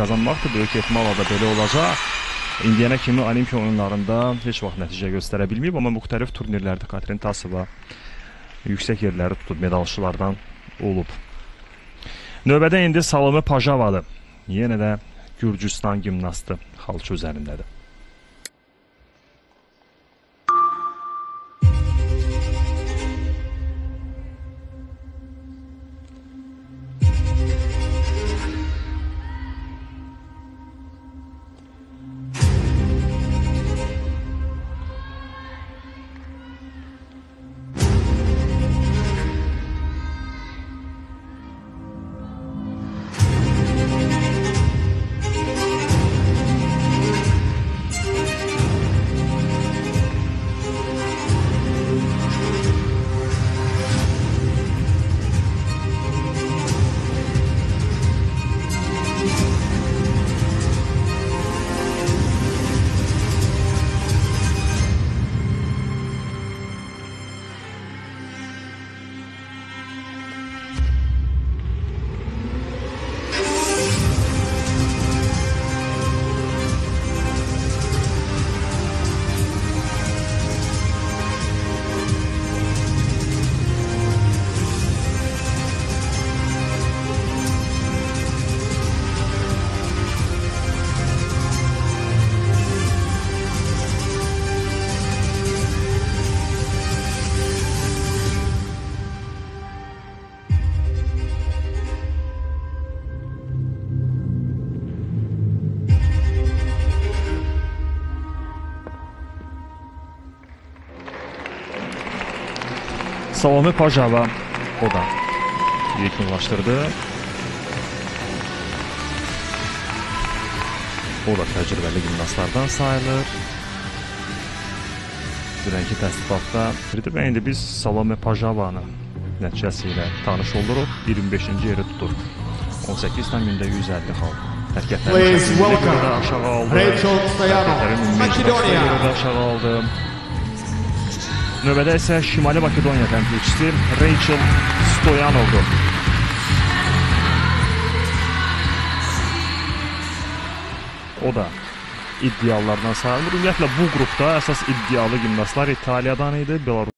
qazanmaqdır. Böyük ehtimalla da belə olacaq. İndiyənə kimi Olimpiya oyunlarında heç vaxt nəticə göstərə bilməyib, amma müxtəlif turnirlərdə Katrin Tasova yüksək yerləri tutub, medalçılardan olub. Növbədə indi Salome Pajavadır. Yenə də Gürcüstan gimnastı xalça üzərindədir. Salome Pajava o da yekunlaşdırdı. O da təcrübəli gimnastlardan sayılır. Dünənki təsdiqatda biridir və indi biz Salome Pajavanın nəticəsi ilə tanış oluruq. 25-ci yeri tutur. 18.150 xal. Please welcome aşağı aldı. Hərəkətlərin Makedonia. Makedonya aşağı aldı. Növbədə isə Şimali Makedoniya təmsilçisi Rachel Stoyanovdur. O da iddialardan sayılır. Ümumiyyətlə bu qrupda əsas iddialı gimnastlar İtaliyadan idi, Belarus